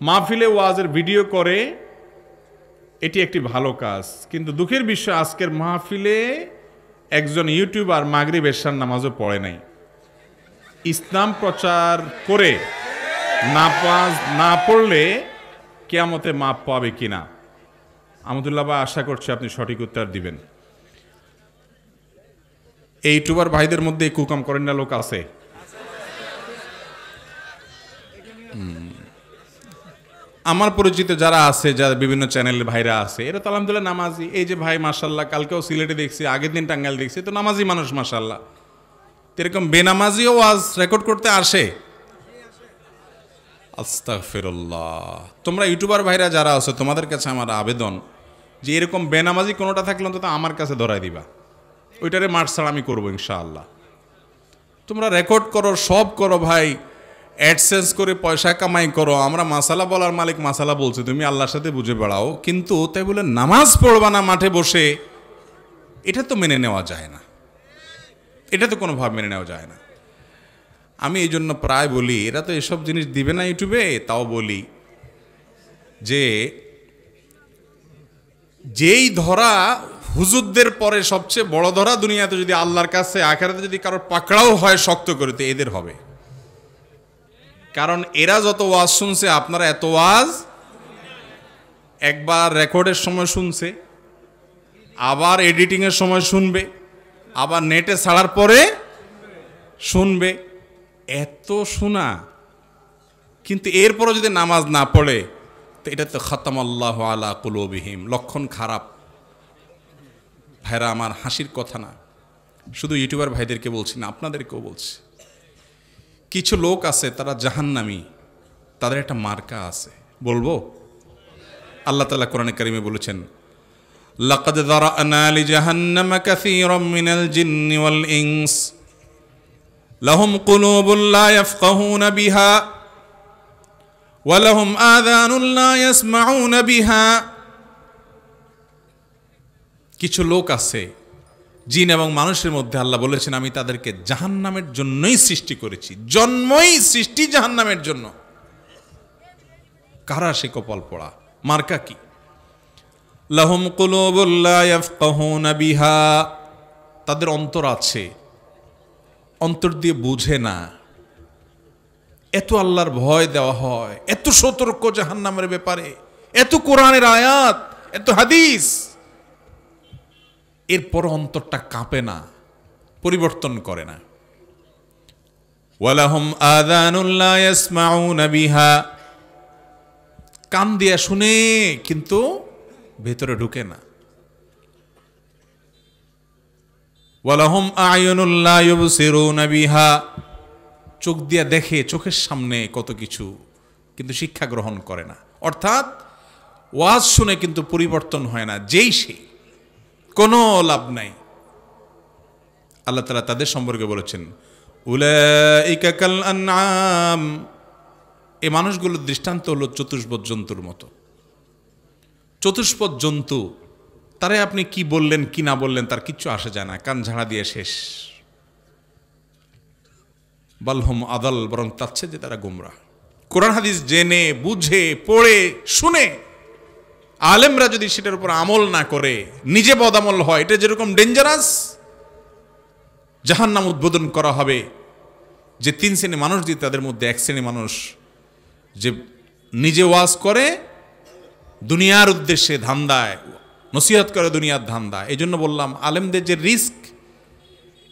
মাহফিলে ওয়াজের ভিডিও করে, এটি একটি ভালো কাজ। কিন্তু দুঃখের বিষয়, আজকের মাহফিলে একজন ইউটিউবার মাগরিব এশার নামাজও পড়ে নাই। ইসলাম প্রচার করে নামাজ না পড়লে কেয়ামতে মাপ পাবে কিনা আমদুল্লাহ বা আশা করছি আপনি সঠিক উত্তর দিবেন। এই ইউটিউবার ভাইদের মধ্যে কুকাম করেন না লোক আছে। হুম। আমার পরিচিত যারা আছে, যারা বিভিন্ন চ্যানেলের ভাইরা আছে, এরা তো আলহামদুলিল্লাহ নামাজি। এই যে ভাই মাসাল্লাহ কালকেও সিলেটে দেখছি, আগের দিন টাঙ্গাইল দেখছি, তো নামাজি মানুষ মাসাল্লাহ এরকম বেনামাজিও আজ রেকর্ড করতে আসে? আস্তাগফিরুল্লাহ। তোমরা ইউটিউবার ভাইরা যারা আছো, তোমাদের কাছে আমার আবেদন যে এরকম বেনামাজি কোনোটা থাকলে অন্তত আমার কাছে ধরাই দিবা। ওইটারে মাঠ ছাড়া আমি করব, ইনশাআল্লাহ। তোমরা রেকর্ড করো, সব করো ভাই। অ্যাডসেন্স করে পয়সা কামাই করো, আমরা মাসালা বলার মালিক মাসালা বলছে, তুমি আল্লাহর সাথে বুঝে বেড়াও। কিন্তু তাই বলে নামাজ পড়বা না মাঠে বসে, এটা তো মেনে নেওয়া যায় না। এটা তো কোনোভাবে মেনে নেওয়া যায় না। আমি এই জন্য প্রায় বলি, এরা তো এসব জিনিস দিবে না ইউটিউবে, তাও বলি যে, যেই ধরা হুজুরদের পরে সবচেয়ে বড় ধরা দুনিয়াতে যদি আল্লাহর কাছে, আখেরাতে যদি কারোর পাকড়াও হয় শক্ত করে, তো এদের হবে। কারণ এরা যত ওয়াজ শুনছে, আপনারা এত ওয়াজ একবার রেকর্ডের সময় শুনছে, আবার এডিটিংয়ের সময় শুনবে, আবার নেটে ছাড়ার পরে শুনবে। এত শোনা। কিন্তু এরপরও যদি নামাজ না পড়ে, তো এটা তো খতম আল্লাহ আলা কুলবিহীম, লক্ষণ খারাপ। ভাইরা, আমার হাসির কথা না। শুধু ইউটিউবার ভাইদেরকে বলছি না, আপনাদেরকেও বলছি। কিছু লোক আছে তারা জাহান্নামি তাদের একটা মার্কা আছে বলবো আল্লাহ তালা কোরআনে কারিমে বলেছেন لقد ذرأنا لجهنم كثيرا من الجن والإنس لهم قلوب لا يفقهون بها ولهم آذان لا يسمعون بها কিছু লোক আছে জিন এবং মানুষের মধ্যে আল্লাহ বলেছেন, আমি তাদেরকে জাহান্নামের জন্যই সৃষ্টি করেছি। জন্মই সৃষ্টি জাহান্নামের জন্য। কারা সে কপাল পড়া? মার্কা কি? লাহুম বিহা। তাদের অন্তর আছে। অন্তর দিয়ে বুঝে না। এত আল্লাহর ভয় দেওয়া হয়। এত সতর্ক জাহান্নামের ব্যাপারে। এত কোরআনের আয়াত। এত হাদিস। এরপর অন্তরটা কাঁপে না, পরিবর্তন করে না। ওয়ালাহুম বিহা। কান দিয়া শুনে কিন্তু ভেতরে ঢুকে না। ওয়ালাহুম আয়নুল্লাহ বিহা। চোখ দিয়া দেখে চোখের সামনে কত কিছু কিন্তু শিক্ষা গ্রহণ করে না। অর্থাৎ ওয়াজ শুনে কিন্তু পরিবর্তন হয় না, যেই সে কোনো লাভ নাই। আল্লাহ তালা তাদের সম্পর্কে বলেছেন উলাইকাকাল আনআম। এই মানুষগুলোর দৃষ্টান্ত হলো চতুষ্পদ জন্তুর মতো। চতুষ্পদ জন্তু, তারে আপনি কি বললেন, কি না বললেন, তার কিচ্ছু আসে যায় না, কান ঝাড়া দিয়ে শেষ। বালহম আদাল, বরং তাচ্ছে যে তারা গুমরা। কোরআন হাদিস জেনে, বুঝে, পড়ে, শুনে আলেমরা যদি সেটার উপর আমল না করে, নিজে বদামল হয়, এটা যেরকম ডেঞ্জারাস জাহান নাম উদ্বোধন করা হবে যে তিন শ্রেণি মানুষ দিয়ে তাদের মধ্যে এক শ্রেণি মানুষ যে নিজে ওয়াজ করে, দুনিয়ার উদ্দেশ্যে ধান্দায়, নসিহত করে দুনিয়ার ধান্দা এই জন্য বললাম, আলেমদের যে রিস্ক,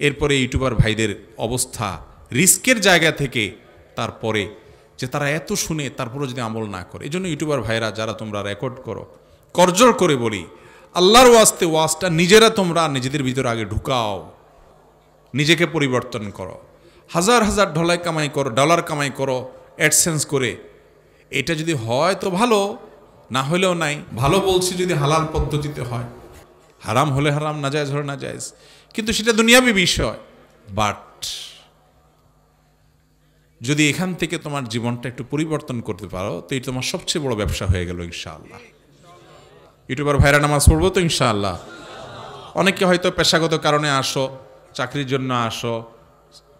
এরপরে ইউটিউবার ভাইদের অবস্থা, রিস্কের জায়গা থেকে তারপরে যে তারা এত শুনে তারপরে যদি আমল না করে। এই জন্য ইউটিউবার ভাইরা যারা তোমরা রেকর্ড করো, করজোর করে বলি, আল্লাহর ওয়াস্তে ওয়াজটা নিজেরা তোমরা নিজেদের ভিতরে আগে ঢুকাও, নিজেকে পরিবর্তন করো। হাজার হাজার ডলার কামাই করো ডলার কামাই করো অ্যাডসেন্স করে। এটা যদি হয় তো ভালো, না হলেও নাই, ভালো বলছি যদি হালাল পদ্ধতিতে হয়। হারাম হলে হারাম না যায় ধরে না যায় কিন্তু সেটা দুনিয়াবি বিষয়। বাট যদি এখান থেকে তোমার জীবনটা একটু পরিবর্তন করতে পারো, তো এই তোমার সবচেয়ে বড় ব্যবসা হয়ে গেল ইনশাআল্লাহ। ইউটিউবার ভাইরা নামাজ পড়ব তো ইনশাআল্লাহ। অনেকে হয়তো পেশাগত কারণে আসো, চাকরির জন্য আসো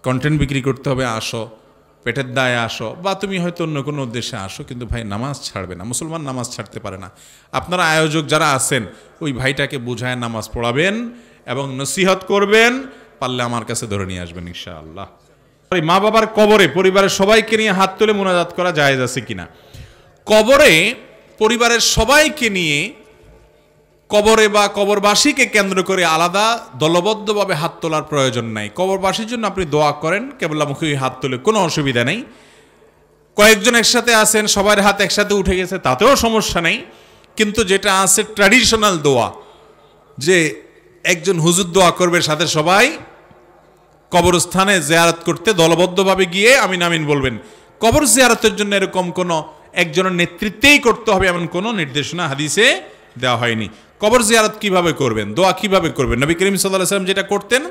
কন্টেন্ট বিক্রি করতে হবে, আসো, পেটের দায়ে আসো, বা তুমি হয়তো অন্য কোনো উদ্দেশ্যে আসো, কিন্তু ভাই নামাজ ছাড়বে না, মুসলমান নামাজ ছাড়তে পারে না। আপনারা আয়োজক যারা আছেন, ওই ভাইটাকে বুঝায় নামাজ পড়াবেন এবং নসিহত করবেন, পারলে আমার কাছে ধরে নিয়ে আসবেন ইনশাআল্লাহ। মা বাবার কবরে পরিবারের সবাইকে নিয়ে হাত তুলে মোনাজাত করা জায়েজ আছে কিনা? কবরে পরিবারের সবাইকে নিয়ে কবরে বা কবরবাসীকে কেন্দ্র করে আলাদা দলবদ্ধভাবে হাত তোলার প্রয়োজন নাই। কবরবাসীর জন্য আপনি দোয়া করেন, কেবলামুখী হাত তোলে কোনো অসুবিধা নেই। কয়েকজন একসাথে আছেন, সবার হাত একসাথে উঠে গেছে, তাতেও সমস্যা নেই। কিন্তু যেটা আছে ট্র্যাডিশনাল দোয়া, যে একজন হুজুর দোয়া করবে, সাথে সবাই কবরস্থানে জিয়ারত করতে দলবদ্ধভাবে গিয়ে আমিন আমিন বলবেন। কবর জিয়ারতের জন্য এরকম কোনো একজনের নেতৃত্বেই করতে হবে এমন কোনো নির্দেশনা হাদিসে দেওয়া হয়নি। কবর জিয়ারত কীভাবে করবেন? দোয়া কীভাবে করবেন? নবী করিম সাল্লাহ সাল্লাম যেটা করতেন,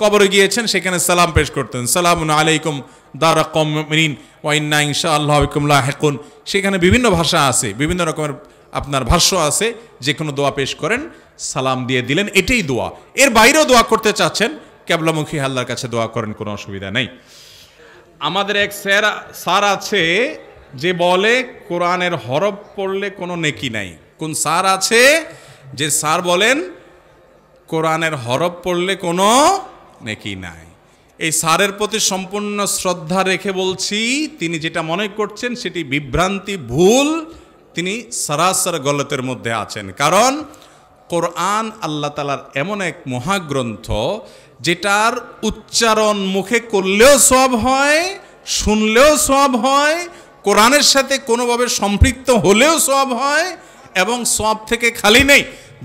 কবরে গিয়েছেন, সেখানে সালাম পেশ করতেন। সালাম আলাইকুম দারা কম মিন ওয়াইন্না ইনশা আল্লাহ হেকুন সেখানে বিভিন্ন ভাষা আছে, বিভিন্ন রকমের আপনার ভাষ্য আছে যে কোনো দোয়া পেশ করেন, সালাম দিয়ে দিলেন, এটাই দোয়া। এর বাইরেও দোয়া করতে চাচ্ছেন ক্যাবলামুখী আল্লাহর কাছে দোয়া করেন, কোনো অসুবিধা নেই। আমাদের এক স্যার স্যার আছে যে বলে, কোরআনের হরফ পড়লে কোনো নেকি নাই। কোন স্যার আছে যে স্যার বলেন, কোরআনের হরফ পড়লে কোনো নেকি নাই। এই স্যারের প্রতি সম্পূর্ণ শ্রদ্ধা রেখে বলছি, তিনি যেটা মনে করছেন, সেটি বিভ্রান্তি, ভুল, তিনি সরাসর গলতের মধ্যে আছেন। কারণ কোরআন আল্লাহ তালার এমন এক মহাগ্রন্থ যেটার উচ্চারণ মুখে করলেও সব হয়, শুনলেও সব হয়, কোরআনের সাথে কোনোভাবে সম্পৃক্ত হলেও সব হয় এবং সব থেকে খালি নেই।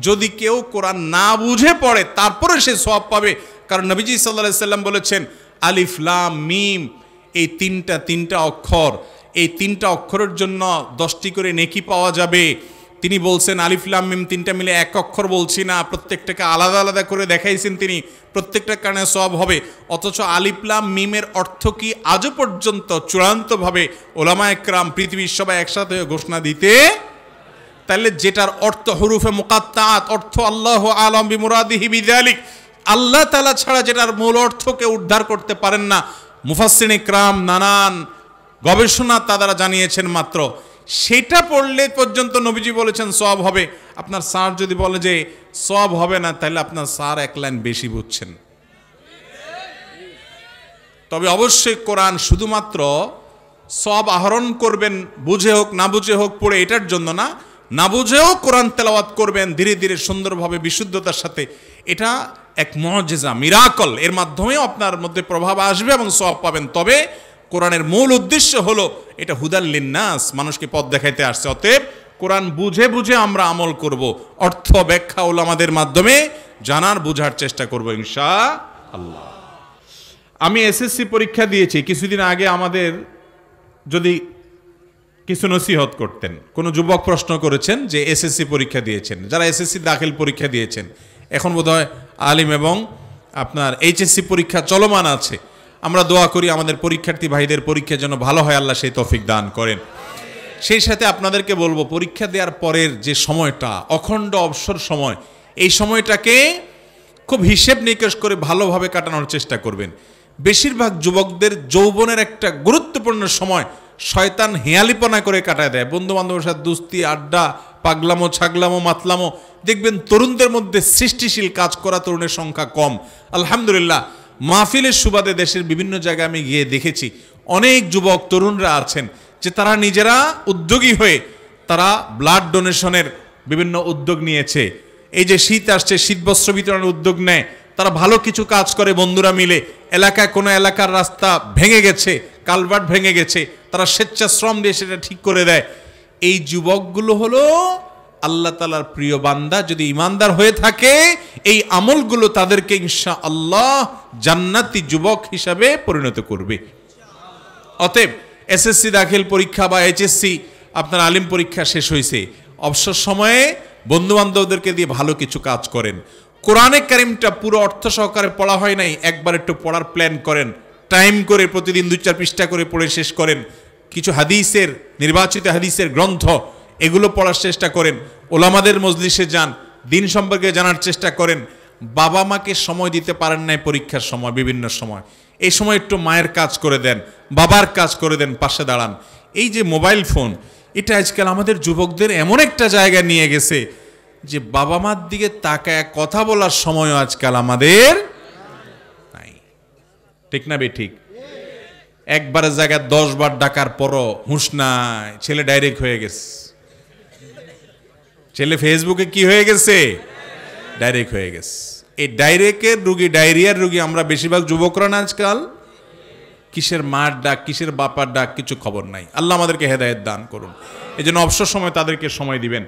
যদি কেউ কোরআন না বুঝে পড়ে, তারপরে সে সব পাবে। কারণ নবীজি সাল্লাহ সাল্লাম বলেছেন আলিফলাম মিম, এই তিনটা তিনটা অক্ষর। এই তিনটা অক্ষরের জন্য দশটি করে নেকি পাওয়া যাবে। তিনি বলছেন আলিফলাম মিম তিনটা মিলে এক অক্ষর বলছি না, প্রত্যেকটাকে আলাদা আলাদা করে দেখাইছেন তিনি, প্রত্যেকটা কারণে সব হবে। অথচ আলিফলাম মিমের অর্থ কি আজও পর্যন্ত চূড়ান্তভাবে ওলামা একরাম পৃথিবীর সবাই একসাথে ঘোষণা দিতে? তাহলে যেটার অর্থ হরুফে মোকাত্তাত, অর্থ আল্লাহ আলম বিমুরাদিহি বিদালিক, আল্লাহ তালা ছাড়া যেটার মূল অর্থকে উদ্ধার করতে পারেন না। মুফাসিনী ক্রাম নানান গবেষণা তা তারা জানিয়েছেন মাত্র। সেটা পড়লে পর্যন্ত নবীজি বলেছেন সব হবে। আপনার স্যার যদি বলে যে সব হবে না, তাহলে আপনার স্যার এক লাইন বেশি বুঝছেন। তবে অবশ্যই কোরআন শুধুমাত্র সব আহরণ করবেন, বুঝে হোক, না বুঝে হোক, পড়ে এটার জন্য না। না বুঝেও কোরআন তেলাওয়াত করবেন, ধীরে ধীরে সুন্দরভাবে, বিশুদ্ধতার সাথে। এটা এক মজেজা, মিরাকল। এর মাধ্যমেও আপনার মধ্যে প্রভাব আসবে এবং সব পাবেন। তবে কোরআনের মূল উদ্দেশ্য হলো এটা হুদাল্লিন্নাস মানুষকে পথ দেখাইতে আসছে। অতএব কোরআন বুঝে বুঝে আমরা আমল করব। অর্থ ব্যাখ্যা ওলামাদের মাধ্যমে জানার, বুঝার চেষ্টা করব ইনশা আল্লাহ আমি এসএসসি পরীক্ষা দিয়েছি, কিছুদিন আগে আমাদের যদি কিছু নসিহত করতেন, কোনো যুবক প্রশ্ন করেছেন যে এসএসসি পরীক্ষা দিয়েছেন, যারা এসএসসি দাখিল পরীক্ষা দিয়েছেন, এখন বোধহয় আলিম এবং আপনার এইচএসসি পরীক্ষা চলমান আছে আমরা দোয়া করি আমাদের পরীক্ষার্থী ভাইদের পরীক্ষা যেন ভালো হয়, আল্লাহ সেই তফিক দান করেন। সেই সাথে আপনাদেরকে বলব, পরীক্ষা দেওয়ার পরের যে সময়টা, অখণ্ড অবসর সময়, এই সময়টাকে খুব হিসেব নিকেশ করে ভালোভাবে কাটানোর চেষ্টা করবেন। বেশিরভাগ যুবকদের যৌবনের একটা গুরুত্বপূর্ণ সময় শয়তান হেয়ালিপনা করে কাটায় দেয়। বন্ধু বান্ধবের সাথে দুস্তি, আড্ডা, পাগলামো, ছাগলামো, মাতলামো, দেখবেন তরুণদের মধ্যে সৃষ্টিশীল কাজ করা তরুণের সংখ্যা কম। আলহামদুলিল্লাহ মাহফিলের সুবাদে দেশের বিভিন্ন জায়গায় আমি গিয়ে দেখেছি, অনেক যুবক, তরুণরা আছেন যে তারা নিজেরা উদ্যোগী হয়ে তারা ব্লাড ডোনেশনের বিভিন্ন উদ্যোগ নিয়েছে। এই যে শীত আসছে, শীত বস্ত্র বিতরণের উদ্যোগ নেয়, তারা ভালো কিছু কাজ করে বন্ধুরা মিলে। এলাকায় কোনো এলাকার রাস্তা ভেঙে গেছে, কালভার্ট ভেঙে গেছে, তারা স্বেচ্ছাশ্রম দিয়ে সেটা ঠিক করে দেয়। এই যুবকগুলো হলো আল্লাহ তালার প্রিয় বান্দা যদি ইমানদার হয়ে থাকে, এই আমলগুলো তাদেরকে ইনশা আল্লাহ জান্নাতি যুবক হিসাবে পরিণত করবে। অতএব এসএসসি দাখিল পরীক্ষা বা এইচএসসি আপনার আলিম পরীক্ষা শেষ হয়েছে। অবসর সময়ে বন্ধু বান্ধবদেরকে দিয়ে ভালো কিছু কাজ করেন। কোরআনে কারিমটা পুরো অর্থ সহকারে পড়া হয় নাই, একবার একটু পড়ার প্ল্যান করেন। টাইম করে প্রতিদিন দুই চার পৃষ্ঠা করে পড়ে শেষ করেন। কিছু হাদিসের, নির্বাচিত হাদিসের গ্রন্থ এগুলো পড়ার চেষ্টা করেন, ওলামাদের মজলিসে যান, দিন সম্পর্কে জানার চেষ্টা করেন, বাবা মাকে সময় দিতে পারেন নাই পরীক্ষার সময়, বিভিন্ন সময়। এই সময় একটু মায়ের কাজ করে দেন, বাবার কাজ করে দেন, পাশে দাঁড়ান। এই যে মোবাইল ফোন, এটা আজকাল আমাদের যুবকদের এমন একটা জায়গা নিয়ে গেছে যে বাবা মার দিকে তাকায় কথা বলার সময়ও আজকাল আমাদের নাই। ঠিক না বে ঠিক? একবারের জায়গায় দশ বার ডাকার পরও হুঁশ নাই, ছেলে ডাইরেক্ট হয়ে গেছে। ছেলে ফেসবুকে কি হয়ে গেছে? ডাইরেক্ট হয়ে গেছে। এই ডাইরেক্টের রুগী ডায়রিয়ার রুগী, আমরা বেশিরভাগ যুবকরা না আজকাল? কিসের মার ডাক, কিসের বাপার ডাক, কিছু খবর নাই। আল্লাহ আমাদেরকে হেদায়ত দান করুন। এই জন্য অবসর সময় তাদেরকে সময় দিবেন।